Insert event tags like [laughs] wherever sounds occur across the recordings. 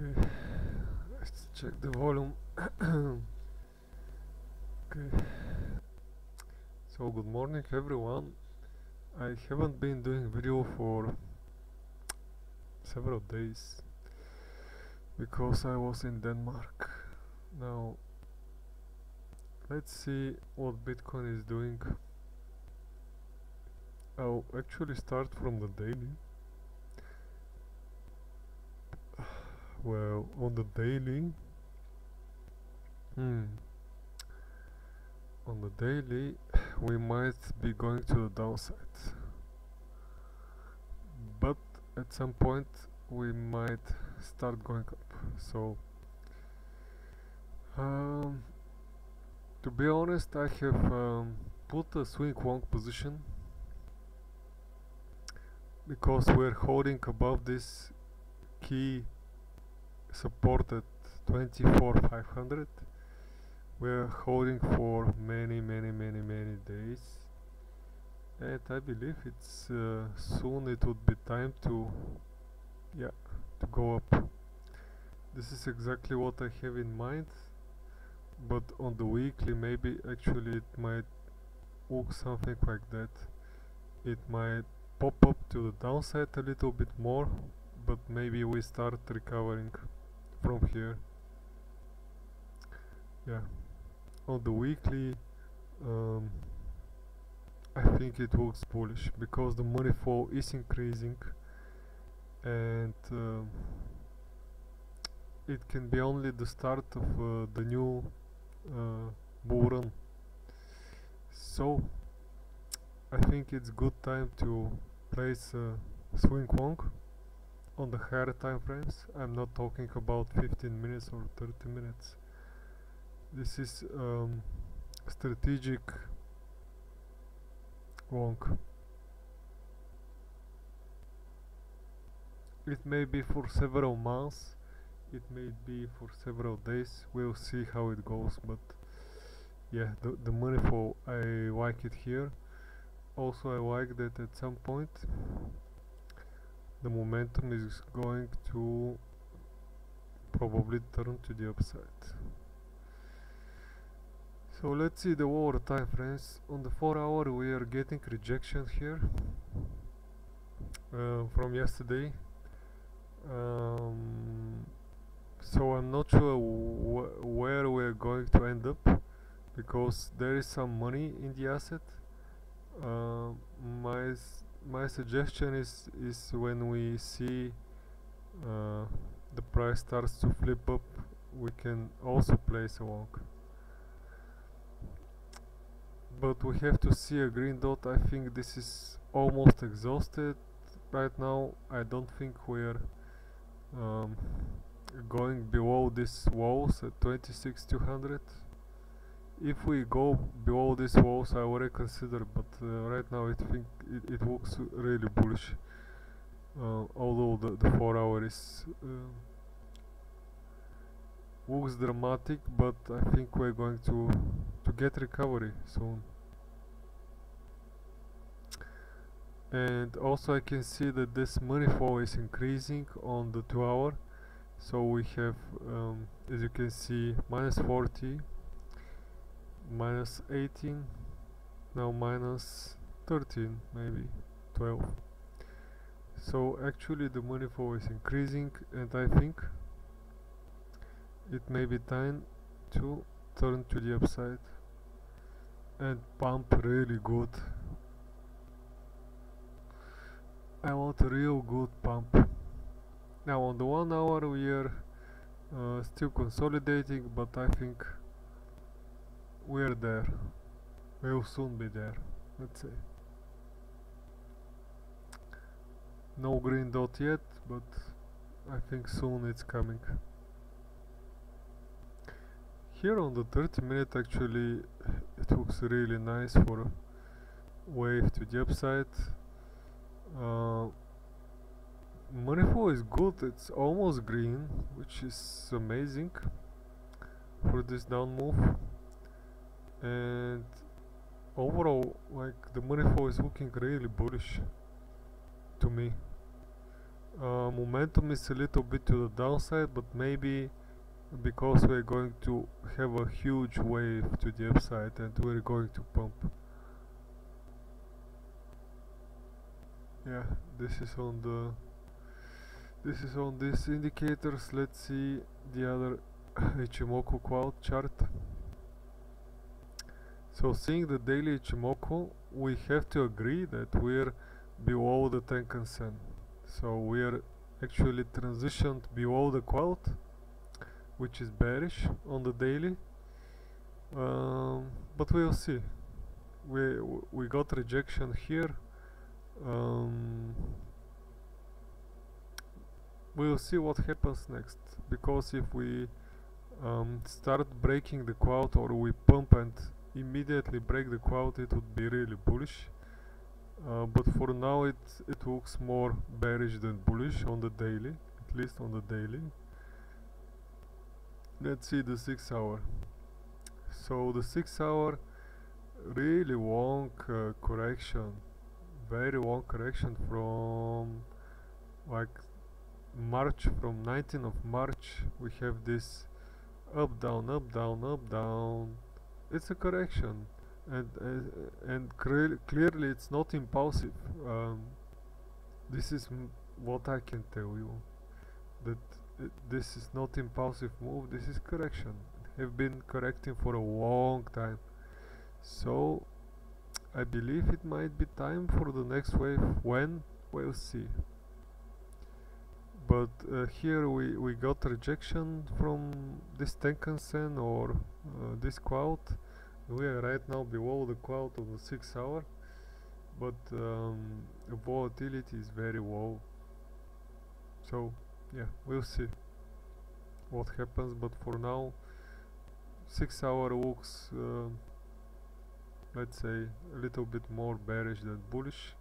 Okay, let's check the volume. [clears throat] okay, so good morning everyone. I haven't been doing video for several days because I was in Denmark. Now, let's see what Bitcoin is doing. I'll actually start from the daily. Well, on the daily, hmm, on the daily, we might be going to the downside, but at some point we might start going up. So, um, to be honest, I have um, put a swing long position. Because we're holding above this key support at 24500 we're holding for many many many many days. And I believe it's uh, soon it would be time to yeah to go up. This is exactly what I have in mind but on the weekly maybe actually it might look something like that. It might pop up to the downside a little bit more but maybe we start recovering from here. Yeah. On the weekly um, I think it looks bullish because the money flow is increasing and uh, it can be only the start of uh, the new uh, bull run. So I think it's good time to place a swing long on the higher time frames. I'm not talking about 15 minutes or 30 minutes. This is um, strategic long. It may be for several months. It may be for several days. We'll see how it goes but yeah the, the money for I like it here. Also I like that at some point the momentum is going to probably turn to the upside. So let's see the lower time frames on the 4 hour we are getting rejection here uh, from yesterday. Um, so I'm not sure wh where we're going to end up because there is some money in the asset. Uh, my my suggestion is is when we see uh, the price starts to flip up we can also place a long but we have to see a green dot. I think this is almost exhausted right now. I don't think we're um, going below this walls at 26200 if we go below these walls I will reconsider but uh, right now it think it, it looks really bullish. Uh, although the, the 4 hour is uh, looks dramatic but I think we're going to to get recovery soon. And also I can see that this money flow is increasing on the 2 hour. So we have um, as you can see minus 40 minus 18 now minus 13 maybe 12 so actually the money flow is increasing and I think it may be time to turn to the upside and pump really good. I want a real good pump. Now on the one hour we are uh, still consolidating but I think we're there. We'll soon be there. Let's say no green dot yet but I think soon it's coming. Here on the 30 minute actually it looks really nice for wave to the upside. Uh, flow is good. It's almost green which is amazing for this down move and overall like the money flow is looking really bullish to me. Uh, momentum is a little bit to the downside but maybe because we're going to have a huge wave to the upside and we're going to pump. Yeah this is on the this is on these indicators. Let's see the other [laughs] Ichimoku cloud chart so seeing the daily Ichimoku we have to agree that we're below the Tenkan Sen so we're actually transitioned below the cloud which is bearish on the daily. Um, but we'll see. We we got rejection here. Um, we'll see what happens next. Because if we um, start breaking the cloud or we pump and immediately break the cloud it would be really bullish. Uh, but for now it it looks more bearish than bullish on the daily at least on the daily. Let's see the 6 hour. So the 6 hour really long uh, correction very long correction from like March from 19th of March we have this up down up down up down it's a correction. And uh, and clearly it's not impulsive. Um, this is what I can tell you. That this is not impulsive move. This is correction. Have been correcting for a long time. So I believe it might be time for the next wave when we'll see but uh, here we, we got rejection from this Tenkan Sen or uh, this cloud we are right now below the cloud of the 6 hour but um, volatility is very low. So yeah we'll see what happens but for now 6 hour looks uh, let's say a little bit more bearish than bullish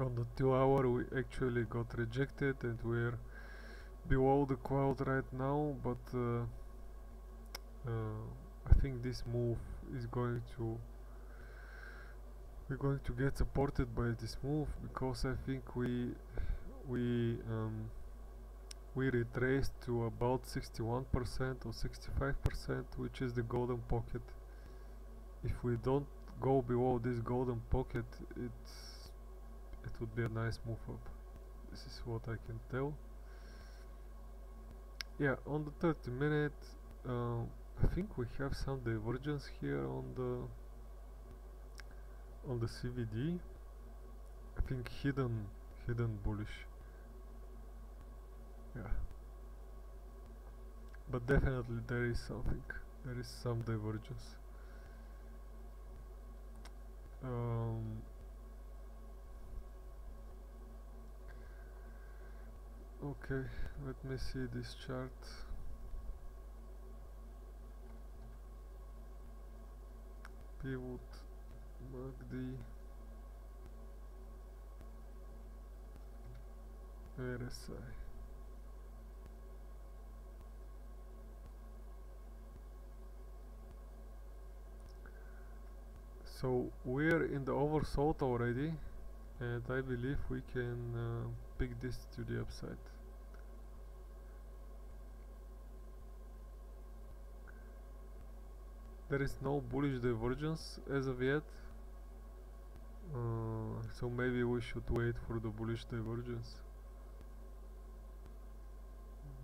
on the 2 hour we actually got rejected and we're below the cloud right now but uh, uh, I think this move is going to we're going to get supported by this move because I think we we um, we retraced to about 61% or 65% which is the golden pocket. If we don't go below this golden pocket it's it would be a nice move up. This is what I can tell. Yeah on the 30 minute uh, I think we have some divergence here on the on the CVD I think hidden hidden bullish. Yeah. But definitely there is something there is some divergence. Um, okay let me see this chart. Pivot MACD RSI so we're in the oversold already and I believe we can uh, pick this to the upside. There is no bullish divergence as of yet. Uh, so maybe we should wait for the bullish divergence.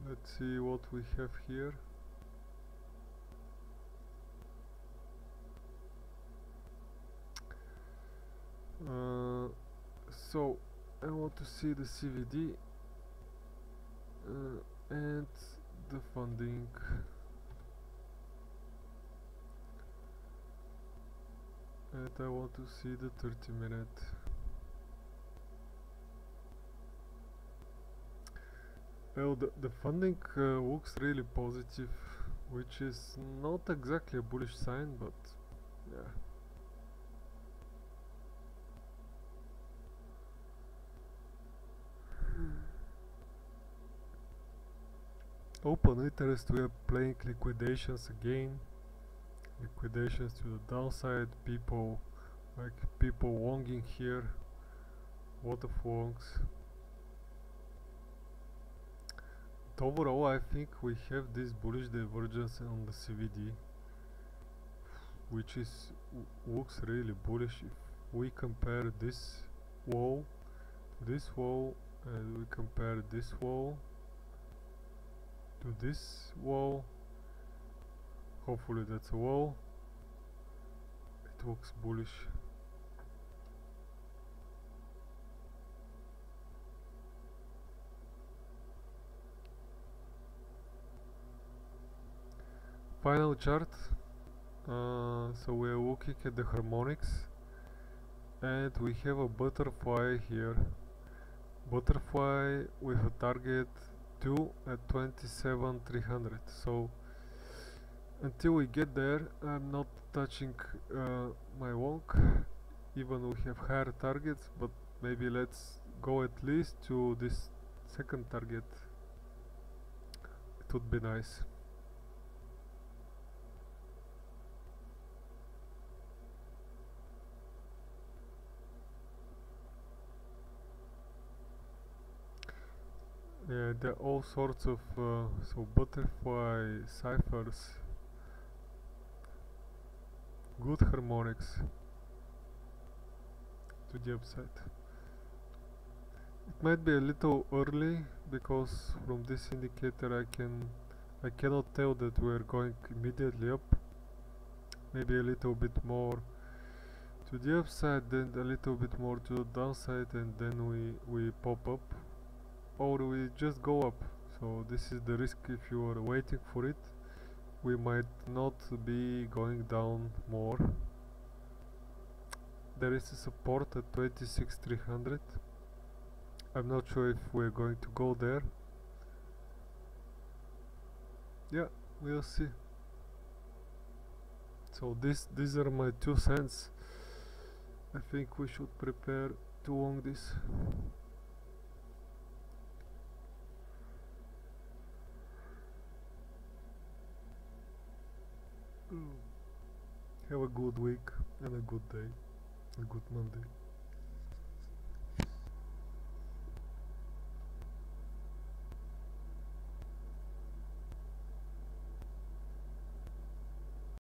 Let's see what we have here. Uh, so I want to see the CVD uh, and the funding. And I want to see the 30 minute. Well the, the funding uh, looks really positive which is not exactly a bullish sign but yeah open interest we are playing liquidations again. Liquidations to the downside people like people wonging here what of wongs but overall I think we have this bullish divergence on the CVD which is looks really bullish. If we compare this wall this wall and we compare this wall to this wall. Hopefully that's a wall. It looks bullish. Final chart. Uh, so we are looking at the harmonics. And we have a butterfly here. Butterfly with a target 2 at 27 300 so until we get there I'm not touching uh, my walk even we have higher targets but maybe let's go at least to this second target. It would be nice Yeah, there are all sorts of uh, so butterfly ciphers, good harmonics to the upside. It might be a little early because from this indicator I can I cannot tell that we are going immediately up. Maybe a little bit more to the upside, then a little bit more to the downside, and then we we pop up or we just go up? So this is the risk if you are waiting for it. We might not be going down more. There is a support at 26300 I'm not sure if we're going to go there. Yeah we'll see. So this these are my two cents. I think we should prepare to long this Have a good week and a good day, a good Monday.